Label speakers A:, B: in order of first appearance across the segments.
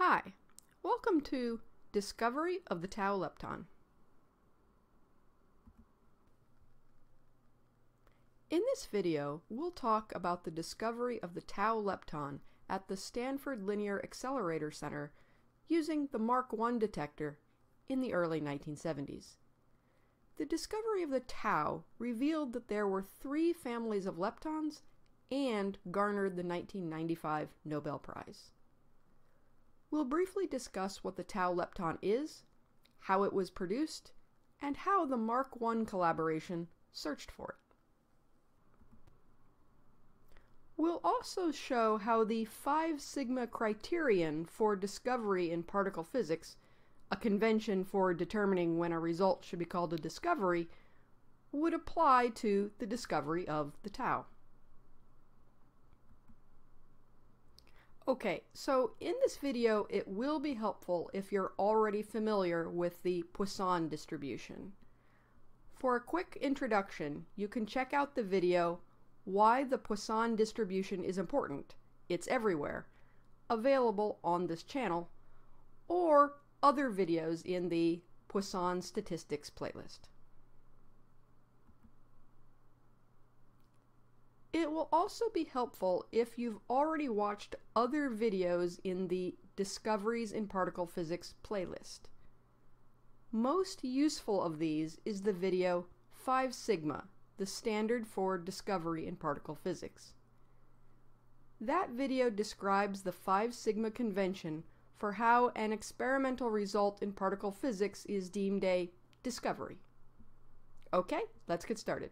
A: Hi, welcome to Discovery of the Tau lepton. In this video, we'll talk about the discovery of the tau lepton at the Stanford Linear Accelerator Center using the Mark I detector in the early 1970s. The discovery of the tau revealed that there were three families of leptons and garnered the 1995 Nobel Prize. We'll briefly discuss what the tau lepton is, how it was produced, and how the Mark I collaboration searched for it. We'll also show how the 5 sigma criterion for discovery in particle physics, a convention for determining when a result should be called a discovery, would apply to the discovery of the tau. Okay, so in this video it will be helpful if you're already familiar with the Poisson distribution. For a quick introduction, you can check out the video why the Poisson distribution is important. It's everywhere. Available on this channel or other videos in the Poisson statistics playlist. It will also be helpful if you've already watched other videos in the Discoveries in Particle Physics playlist. Most useful of these is the video 5 sigma the standard for discovery in particle physics. That video describes the 5 sigma convention for how an experimental result in particle physics is deemed a discovery. Okay, let's get started.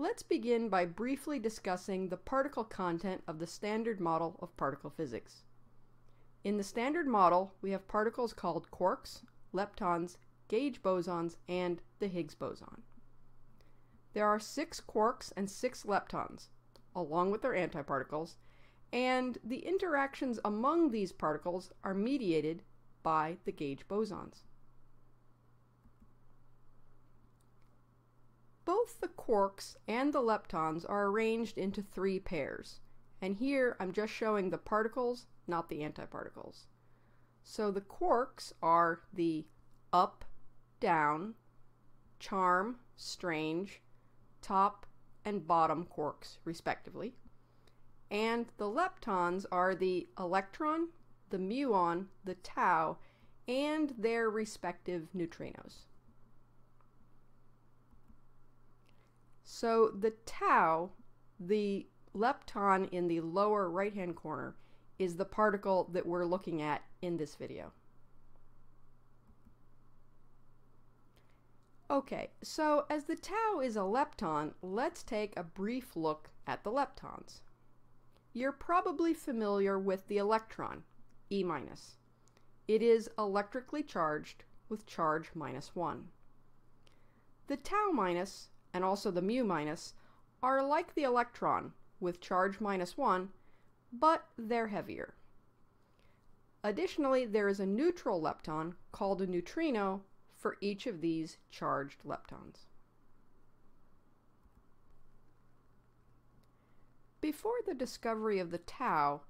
A: Let's begin by briefly discussing the particle content of the standard model of particle physics. In the standard model, we have particles called quarks, leptons, gauge bosons, and the Higgs boson. There are six quarks and six leptons, along with their antiparticles, and the interactions among these particles are mediated by the gauge bosons. Both the quarks and the leptons are arranged into three pairs, and here I'm just showing the particles, not the antiparticles. So the quarks are the up down, charm, strange, top, and bottom quarks, respectively. And the leptons are the electron, the muon, the tau, and their respective neutrinos. So the tau, the lepton in the lower right-hand corner, is the particle that we're looking at in this video. Okay, so as the tau is a lepton, let's take a brief look at the leptons. You're probably familiar with the electron, E minus. It is electrically charged with charge minus 1. The tau minus, and also the mu minus, are like the electron, with charge minus 1, but they're heavier. Additionally, there is a neutral lepton called a neutrino for each of these charged leptons. Before the discovery of the tau,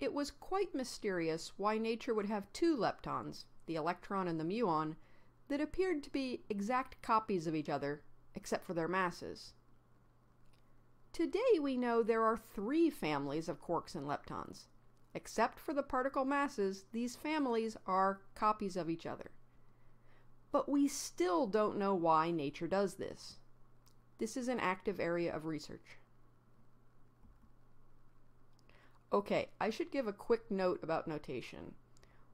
A: it was quite mysterious why nature would have two leptons, the electron and the muon, that appeared to be exact copies of each other, except for their masses. Today we know there are three families of quarks and leptons. Except for the particle masses, these families are copies of each other. But we still don't know why nature does this. This is an active area of research. Okay, I should give a quick note about notation.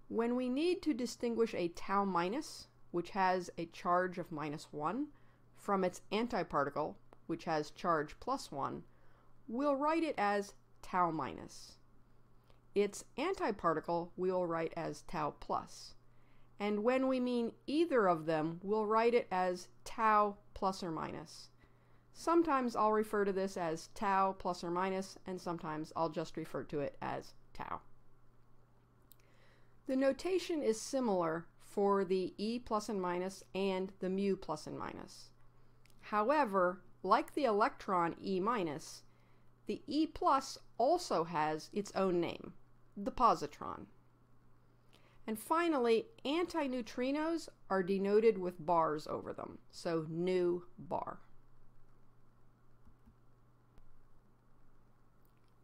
A: When we need to distinguish a tau minus, which has a charge of minus 1, from its antiparticle, which has charge plus 1, we'll write it as tau minus. Its antiparticle we'll write as tau plus. And when we mean either of them, we'll write it as tau plus or minus. Sometimes I'll refer to this as tau plus or minus, and sometimes I'll just refer to it as tau. The notation is similar for the E plus and minus and the mu plus and minus. However, like the electron E minus, the E plus also has its own name, the positron. And finally, antineutrinos are denoted with bars over them, so nu bar.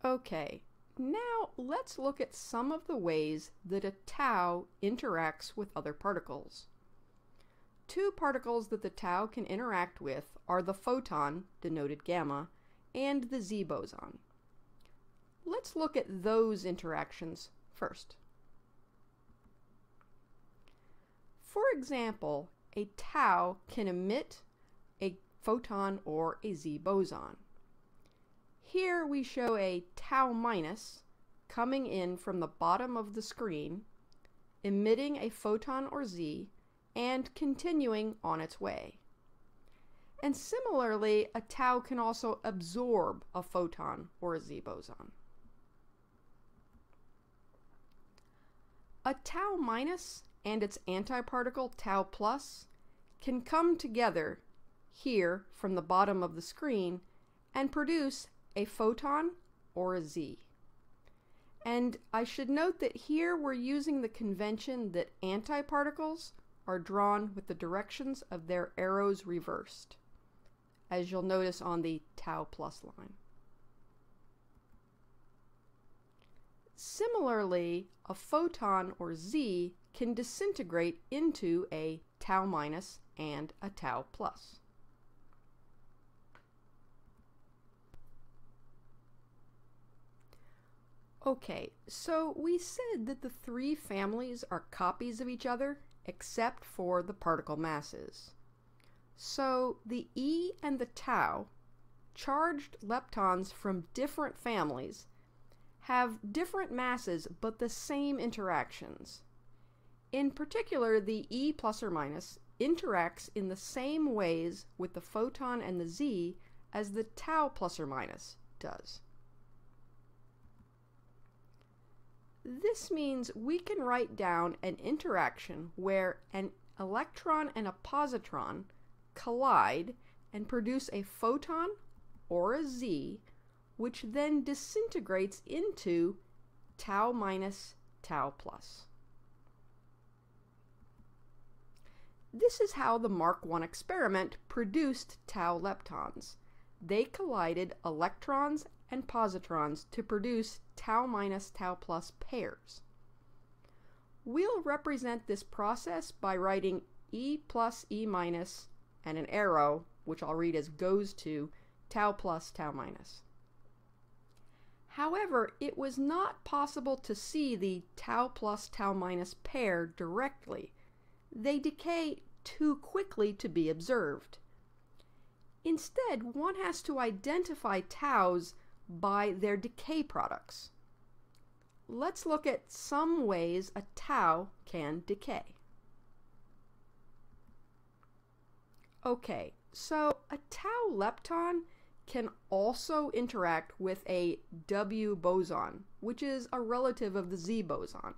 A: Okay, now let's look at some of the ways that a tau interacts with other particles. Two particles that the tau can interact with are the photon, denoted gamma, and the Z boson. Let's look at those interactions first. For example, a tau can emit a photon or a Z boson. Here we show a tau minus coming in from the bottom of the screen, emitting a photon or Z, and continuing on its way. And similarly, a tau can also absorb a photon or a Z boson. A tau minus and its antiparticle tau plus can come together here from the bottom of the screen and produce a photon or a Z. And I should note that here we're using the convention that antiparticles are drawn with the directions of their arrows reversed, as you'll notice on the tau plus line. Similarly, a photon or Z can disintegrate into a tau minus and a tau plus. Okay, so we said that the three families are copies of each other except for the particle masses. So the E and the tau, charged leptons from different families, have different masses but the same interactions. In particular, the E plus or minus interacts in the same ways with the photon and the Z as the tau plus or minus does. This means we can write down an interaction where an electron and a positron collide and produce a photon or a Z, which then disintegrates into tau minus tau plus. This is how the Mark I experiment produced tau leptons. They collided electrons and positrons to produce tau minus tau plus pairs. We'll represent this process by writing E plus E minus and an arrow, which I'll read as goes to tau plus tau minus. However, it was not possible to see the tau plus tau minus pair directly. They decay too quickly to be observed. Instead, one has to identify taus by their decay products. Let's look at some ways a tau can decay. Okay, so a tau lepton can also interact with a W boson, which is a relative of the Z boson,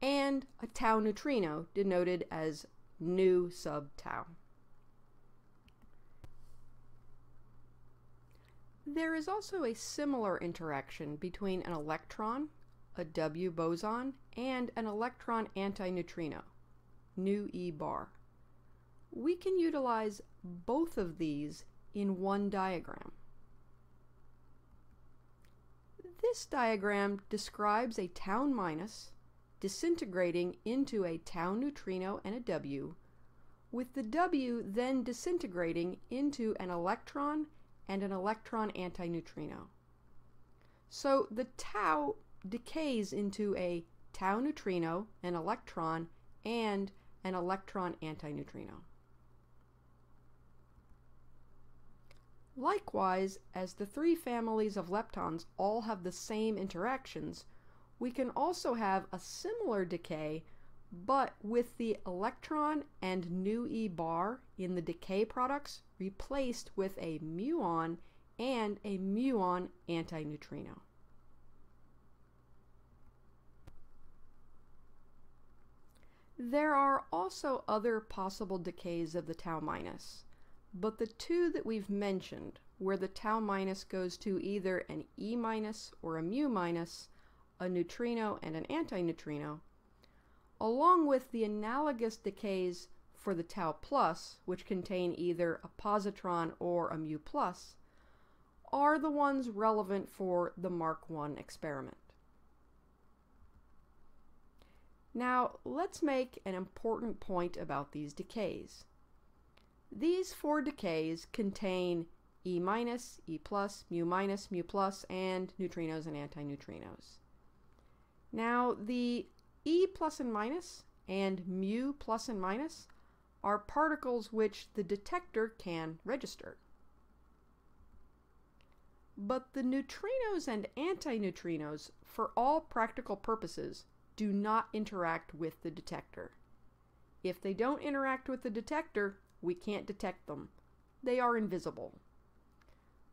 A: and a tau neutrino, denoted as nu sub tau. There is also a similar interaction between an electron, a W boson, and an electron antineutrino, nu E bar. We can utilize both of these in one diagram. This diagram describes a tau minus disintegrating into a tau neutrino and a W, with the W then disintegrating into an electron and an electron antineutrino. So the tau decays into a tau neutrino, an electron, and an electron antineutrino. Likewise, as the three families of leptons all have the same interactions, we can also have a similar decay but with the electron and nu E bar in the decay products replaced with a muon and a muon antineutrino. There are also other possible decays of the tau minus, but the two that we've mentioned, where the tau minus goes to either an E minus or a mu minus, a neutrino and an antineutrino, along with the analogous decays for the tau plus, which contain either a positron or a mu plus, are the ones relevant for the Mark I experiment. Now, let's make an important point about these decays. These four decays contain E minus, E plus, mu minus, mu plus, and neutrinos and antineutrinos. Now, the E plus and minus and mu plus and minus are particles which the detector can register. But the neutrinos and antineutrinos, for all practical purposes, do not interact with the detector. If they don't interact with the detector, we can't detect them. They are invisible.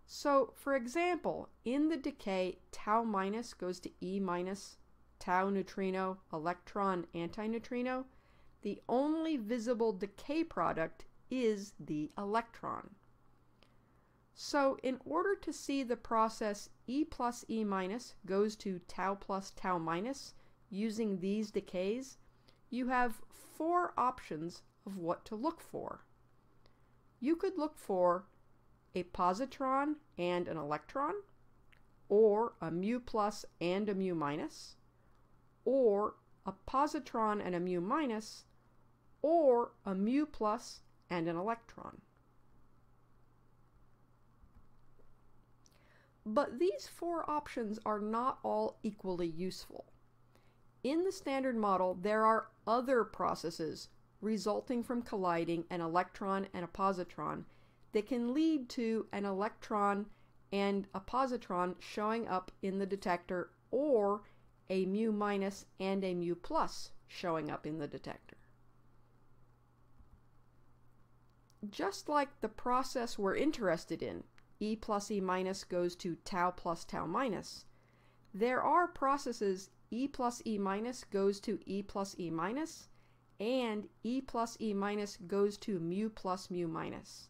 A: So, for example, in the decay, tau minus goes to E minus, tau neutrino, electron, antineutrino, the only visible decay product is the electron. So in order to see the process E plus E minus goes to tau plus tau minus using these decays, you have four options of what to look for. You could look for a positron and an electron, or a mu plus and a mu minus, or a positron and a mu minus, or a mu plus and an electron. But these four options are not all equally useful. In the Standard Model, there are other processes resulting from colliding an electron and a positron that can lead to an electron and a positron showing up in the detector or a mu minus and a mu plus showing up in the detector. Just like the process we're interested in, E plus E minus goes to tau plus tau minus, there are processes E plus E minus goes to E plus E minus, and E plus E minus goes to mu plus mu minus.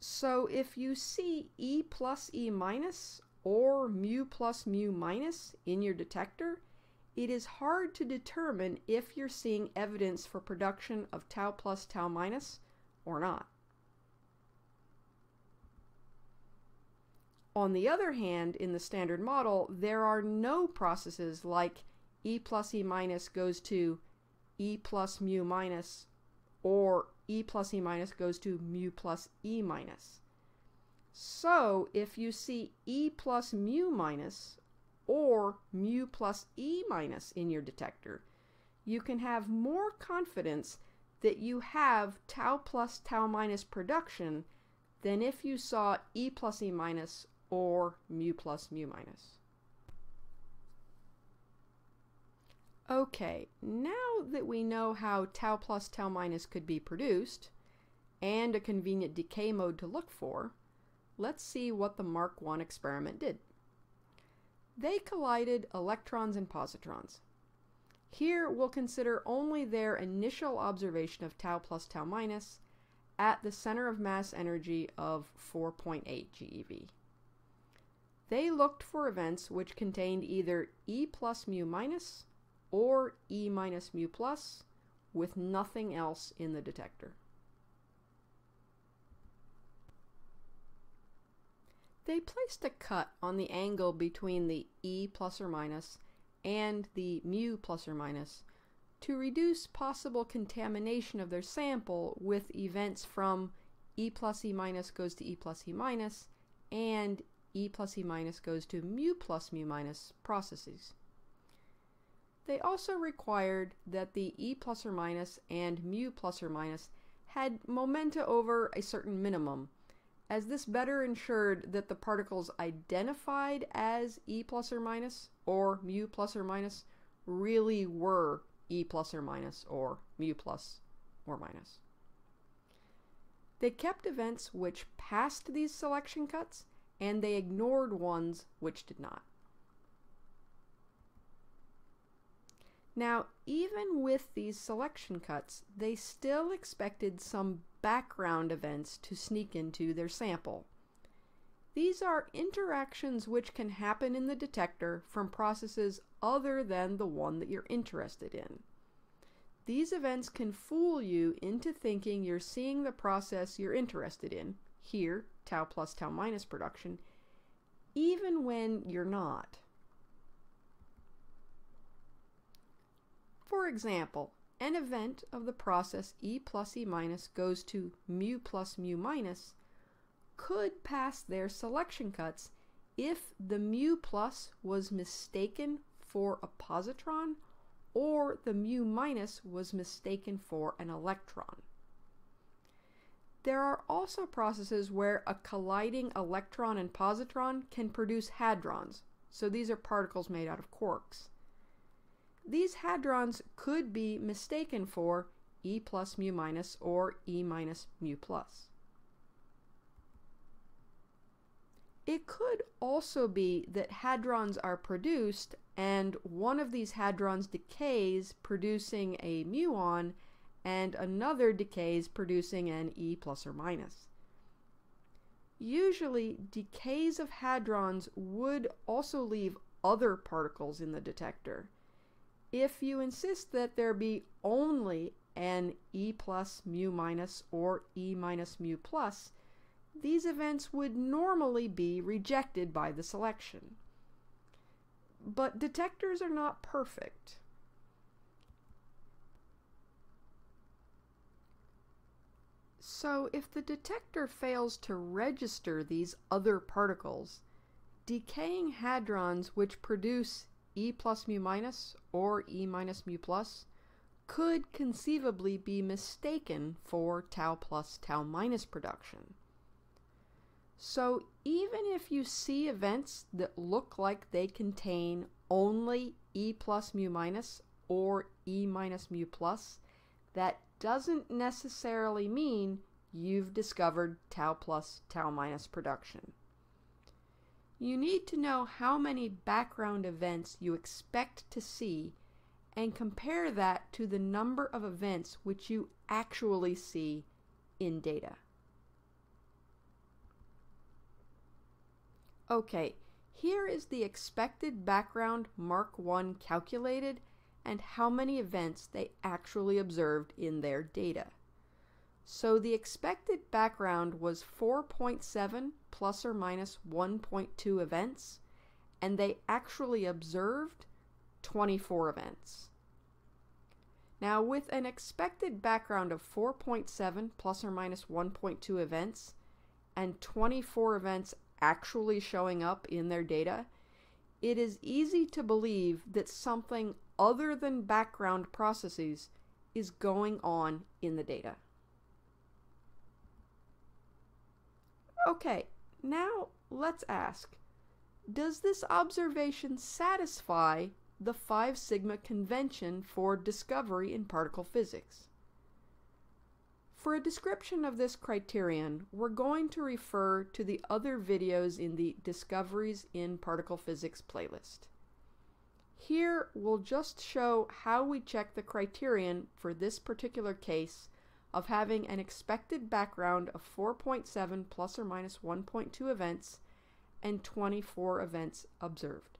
A: So if you see E plus E minus or mu plus mu minus in your detector, it is hard to determine if you're seeing evidence for production of tau plus tau minus or not. On the other hand, in the standard model, there are no processes like E plus E minus goes to E plus mu minus or E plus E minus goes to mu plus E minus. So if you see E plus mu minus or mu plus E minus in your detector, you can have more confidence that you have tau plus tau minus production than if you saw E plus E minus or mu plus mu minus. Okay, now that we know how tau plus tau minus could be produced, and a convenient decay mode to look for, let's see what the Mark I experiment did. They collided electrons and positrons. Here we'll consider only their initial observation of tau plus tau minus at the center of mass energy of 4.8 GeV. They looked for events which contained either E plus mu minus or E minus mu plus with nothing else in the detector. They placed a cut on the angle between the E plus or minus and the mu plus or minus to reduce possible contamination of their sample with events from E plus E minus goes to E plus E minus and E plus E minus goes to mu plus mu minus processes. They also required that the E plus or minus and mu plus or minus had momenta over a certain minimum, as this better ensured that the particles identified as E plus or minus or mu plus or minus really were E plus or minus or mu plus or minus. They kept events which passed these selection cuts and they ignored ones which did not. Now, even with these selection cuts, they still expected some background events to sneak into their sample. These are interactions which can happen in the detector from processes other than the one that you're interested in. These events can fool you into thinking you're seeing the process you're interested in, here, tau plus tau minus production, even when you're not. For example, an event of the process E plus E minus goes to mu plus mu minus could pass their selection cuts if the mu plus was mistaken for a positron or the mu minus was mistaken for an electron. There are also processes where a colliding electron and positron can produce hadrons, so these are particles made out of quarks. These hadrons could be mistaken for E plus mu minus or E minus mu plus. It could also be that hadrons are produced and one of these hadrons decays producing a muon and another decays producing an E plus or minus. Usually, decays of hadrons would also leave other particles in the detector. If you insist that there be only an E plus mu minus or E minus mu plus, these events would normally be rejected by the selection. But detectors are not perfect. So if the detector fails to register these other particles, decaying hadrons which produce E plus mu minus or E minus mu plus could conceivably be mistaken for tau plus tau minus production. So even if you see events that look like they contain only E plus mu minus or E minus mu plus, that doesn't necessarily mean you've discovered tau plus tau minus production. You need to know how many background events you expect to see and compare that to the number of events which you actually see in data. Okay, here is the expected background Mark 1 calculated and how many events they actually observed in their data. So the expected background was 4.7 plus or minus 1.2 events, and they actually observed 24 events. Now, with an expected background of 4.7 plus or minus 1.2 events and 24 events actually showing up in their data, it is easy to believe that something other than background processes is going on in the data. Okay, now let's ask, does this observation satisfy the 5 sigma convention for discovery in particle physics? For a description of this criterion, we're going to refer to the other videos in the Discoveries in Particle Physics playlist. Here, we'll just show how we check the criterion for this particular case of having an expected background of 4.7 plus or minus 1.2 events and 24 events observed.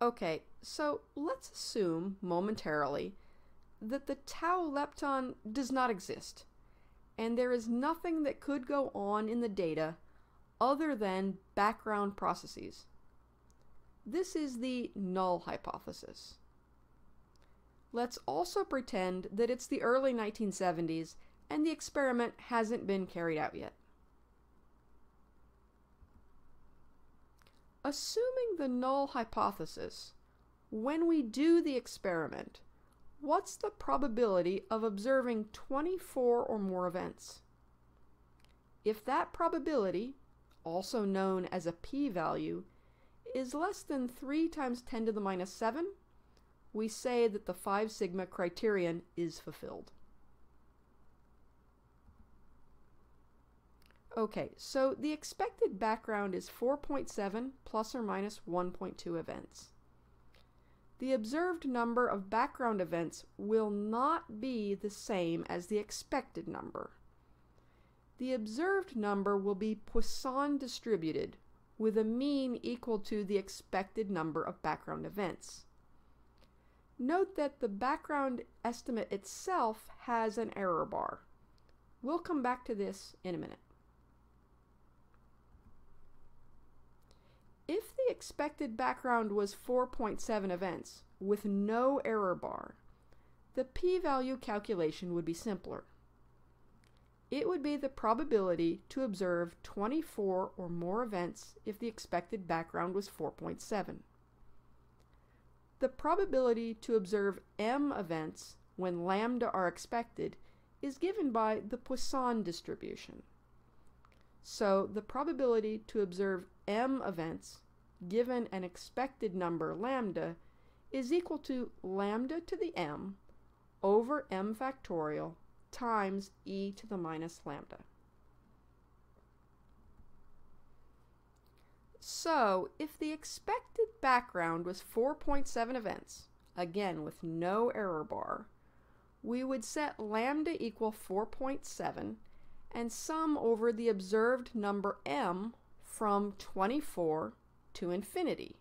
A: Okay, so let's assume momentarily that the tau lepton does not exist, and there is nothing that could go on in the data other than background processes. This is the null hypothesis. Let's also pretend that it's the early 1970s and the experiment hasn't been carried out yet. Assuming the null hypothesis, when we do the experiment, what's the probability of observing 24 or more events? If that probability, also known as a p-value, is less than 3 times 10 to the minus 7, we say that the 5 sigma criterion is fulfilled. Okay, so the expected background is 4.7 plus or minus 1.2 events the observed number of background events will not be the same as the expected number. the observed number will be Poisson distributed with a mean equal to the expected number of background events. Note that the background estimate itself has an error bar. We'll come back to this in a minute. If the expected background was 4.7 events with no error bar, the p-value calculation would be simpler. It would be the probability to observe 24 or more events if the expected background was 4.7. The probability to observe m events when lambda are expected is given by the Poisson distribution. So the probability to observe m events given an expected number lambda is equal to lambda to the m over m factorial times e to the minus lambda. So, if the expected background was 4.7 events, again with no error bar, we would set lambda equal 4.7 and sum over the observed number m from 24 to infinity.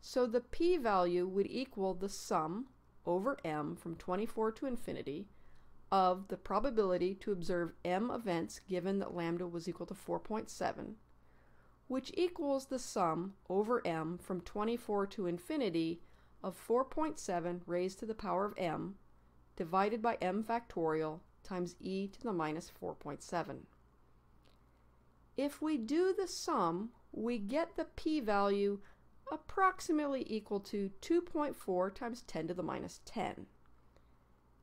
A: So the p-value would equal the sum over m from 24 to infinity of the probability to observe m events given that lambda was equal to 4.7, which equals the sum over m from 24 to infinity of 4.7 raised to the power of m divided by m factorial times e to the minus 4.7. If we do the sum, we get the p-value approximately equal to 2.4 times 10 to the minus 10.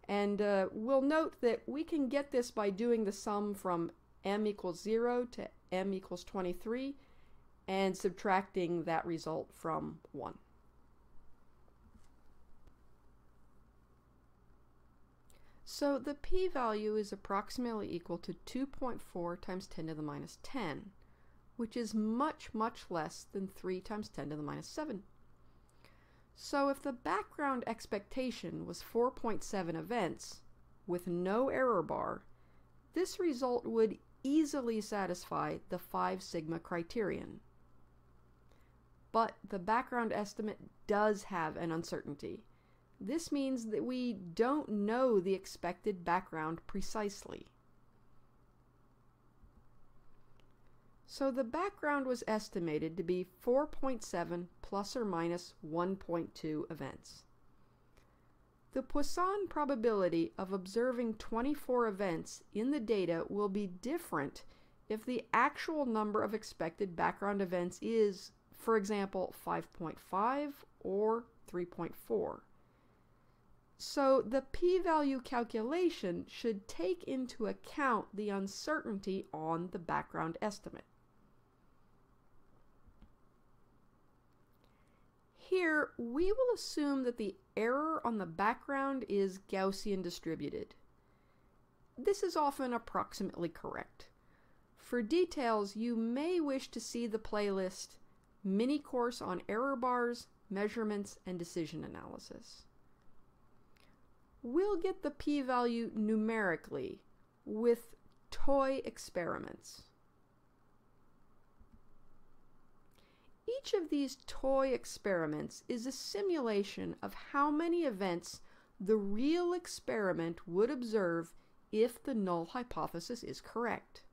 A: And uh, we'll note that we can get this by doing the sum from m equals 0 to m equals 23 and subtracting that result from 1. So the p-value is approximately equal to 2.4 times 10 to the minus 10, which is much, much less than 3 times 10 to the minus 7. So if the background expectation was 4.7 events with no error bar, this result would easily satisfy the 5 sigma criterion. But the background estimate does have an uncertainty. This means that we don't know the expected background precisely. So the background was estimated to be 4.7 plus or minus 1.2 events. The Poisson probability of observing 24 events in the data will be different if the actual number of expected background events is, for example, 5.5 or 3.4. So the p-value calculation should take into account the uncertainty on the background estimate. Here, we will assume that the error on the background is Gaussian distributed. This is often approximately correct. For details, you may wish to see the playlist Mini Course on Error Bars, Measurements, and Decision Analysis. We'll get the p-value numerically with toy experiments. Each of these toy experiments is a simulation of how many events the real experiment would observe if the null hypothesis is correct.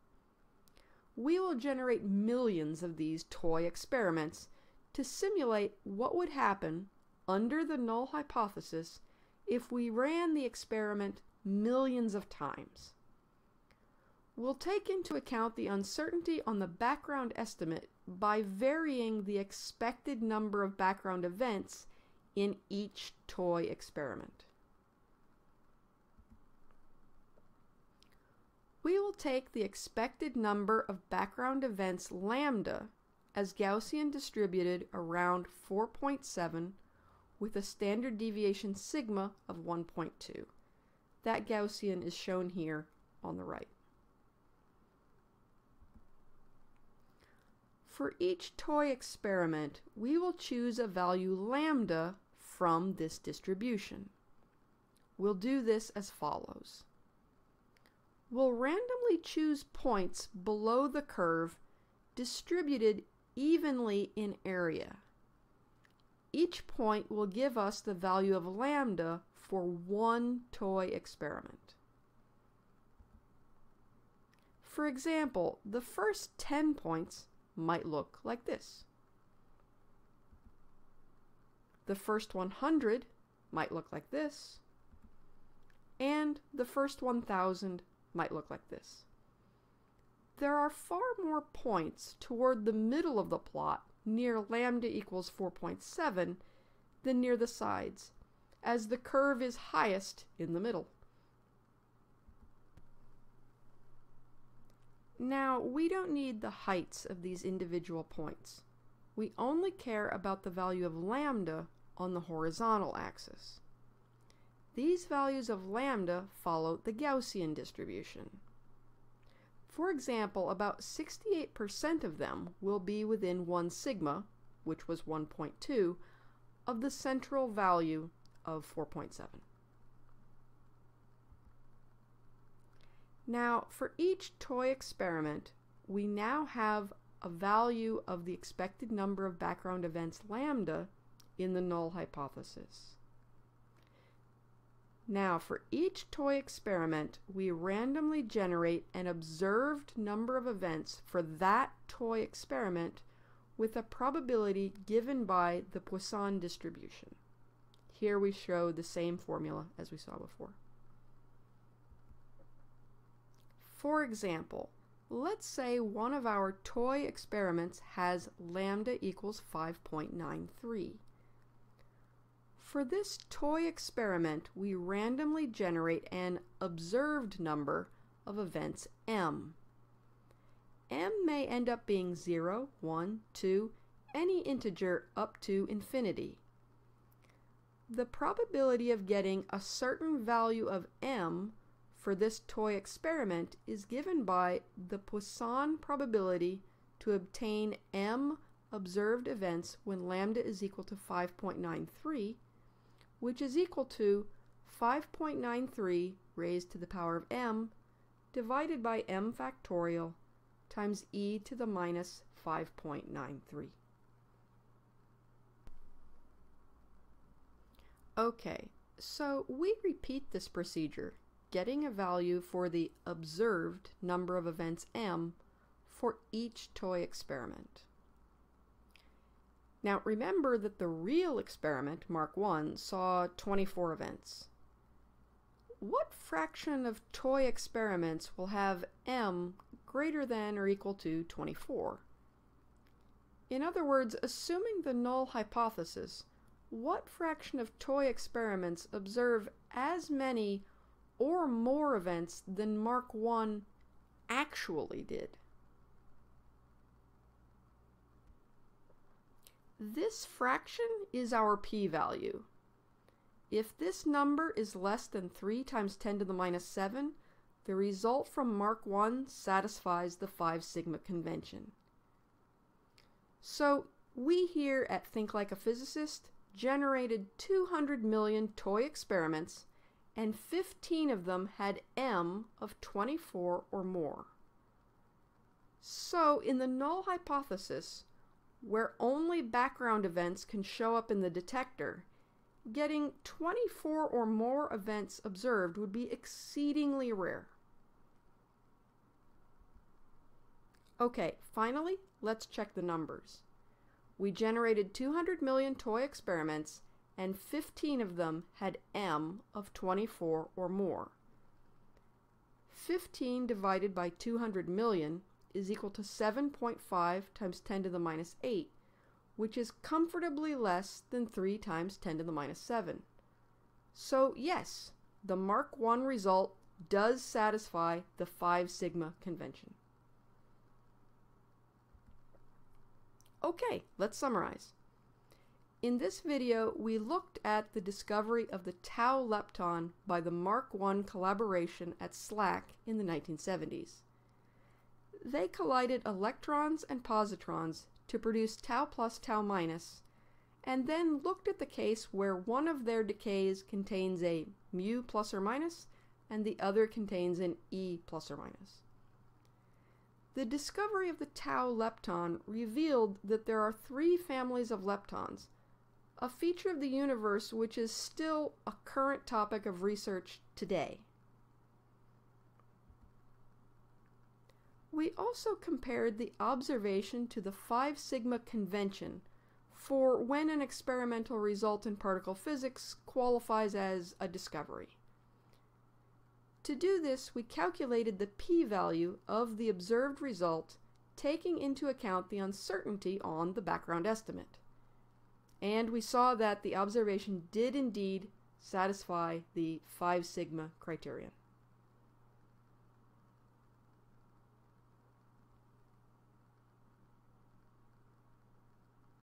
A: We will generate millions of these toy experiments to simulate what would happen under the null hypothesis if we ran the experiment millions of times. We'll take into account the uncertainty on the background estimate by varying the expected number of background events in each toy experiment. We will take the expected number of background events lambda as Gaussian distributed around 4.7 with a standard deviation sigma of 1.2. That Gaussian is shown here on the right. For each toy experiment, we will choose a value lambda from this distribution. We'll do this as follows. Will randomly choose points below the curve distributed evenly in area. Each point will give us the value of lambda for one toy experiment. For example, the first 10 points might look like this. The first 100 might look like this. And the first 1000 might look like this. There are far more points toward the middle of the plot near lambda equals 4.7 than near the sides, as the curve is highest in the middle. Now, we don't need the heights of these individual points. We only care about the value of lambda on the horizontal axis. These values of lambda follow the Gaussian distribution. For example, about 68% of them will be within 1 sigma, which was 1.2, of the central value of 4.7. Now, for each toy experiment, we now have a value of the expected number of background events lambda in the null hypothesis. Now, for each toy experiment, we randomly generate an observed number of events for that toy experiment with a probability given by the Poisson distribution. Here we show the same formula as we saw before. For example, let's say one of our toy experiments has lambda equals 5.93. For this toy experiment, we randomly generate an observed number of events m. m may end up being 0, 1, 2, any integer up to infinity. The probability of getting a certain value of m for this toy experiment is given by the Poisson probability to obtain m observed events when lambda is equal to 5.93, which is equal to 5.93 raised to the power of m divided by m factorial times e to the minus 5.93. Okay, so we repeat this procedure getting a value for the observed number of events m for each toy experiment. Now remember that the real experiment, Mark 1, saw 24 events. What fraction of toy experiments will have m greater than or equal to 24? In other words, assuming the null hypothesis, what fraction of toy experiments observe as many or more events than Mark 1 actually did. This fraction is our p-value. If this number is less than 3 times 10 to the minus 7, the result from Mark 1 satisfies the 5 sigma convention. So we here at Think Like a Physicist generated 200 million toy experiments and 15 of them had m of 24 or more. So, in the null hypothesis, where only background events can show up in the detector, getting 24 or more events observed would be exceedingly rare. Okay, finally, let's check the numbers. We generated 200 million toy experiments and 15 of them had m of 24 or more. 15 divided by 200 million is equal to 7.5 times 10 to the minus 8, which is comfortably less than 3 times 10 to the minus 7. So yes, the Mark 1 result does satisfy the 5 sigma convention. Okay, let's summarize. In this video, we looked at the discovery of the tau lepton by the Mark I collaboration at SLAC in the 1970s. They collided electrons and positrons to produce tau plus tau minus, and then looked at the case where one of their decays contains a mu plus or minus and the other contains an e plus or minus. The discovery of the tau lepton revealed that there are three families of leptons, a feature of the universe which is still a current topic of research today. We also compared the observation to the 5 sigma convention for when an experimental result in particle physics qualifies as a discovery. To do this, we calculated the p-value of the observed result taking into account the uncertainty on the background estimate. And we saw that the observation did indeed satisfy the 5 sigma criterion.